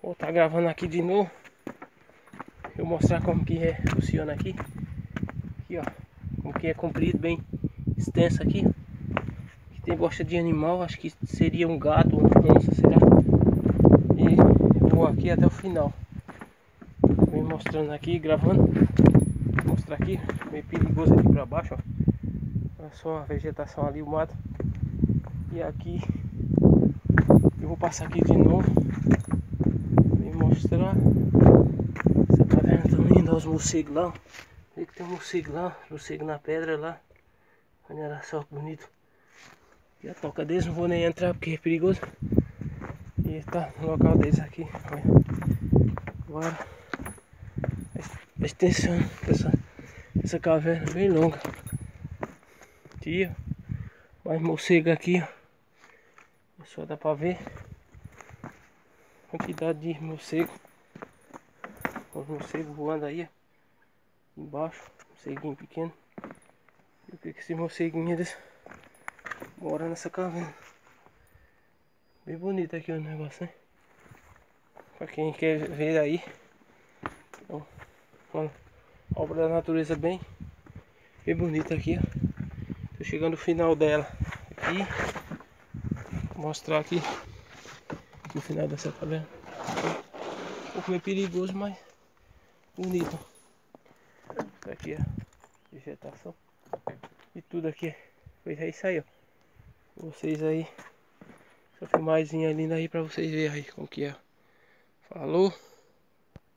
Vou estar tá gravando aqui de novo. Eu mostrar como que é, funciona aqui. Aqui ó. Como que é comprido, bem extenso aqui. Aqui tem bosta de animal, acho que seria um gato, uma onça, será? E vou aqui até o final. Vem mostrando aqui, gravando. Vou mostrar aqui, meio perigoso aqui pra baixo, ó. Olha só a vegetação ali, o mato. E aqui eu vou passar aqui de novo os morcegos lá? Vê que tem um morcego lá, morcego na pedra lá. Olha só que bonito. E a toca deles não vou nem entrar porque é perigoso. E tá no local deles aqui. Olha. Agora a extensão dessa, dessa caverna é bem longa. Aqui, ó. Mais morcego aqui, ó. Só dá pra ver quantidade de morcego. Os morcegos voando aí, embaixo, morceguinho pequeno. E o que que esse eles moram nessa caverna. Bem bonito aqui o negócio, né? Pra quem quer ver aí. Então, uma obra da natureza bem, bem bonita aqui, ó. Tô chegando no final dela. Aqui. Vou mostrar aqui no final dessa caverna. Um pouco meio perigoso, mas bonito. Aqui é vegetação. E tudo aqui. Pois é isso aí, ó. Vocês aí. Essa filmagemzinha linda aí pra vocês verem aí como que é. Falou!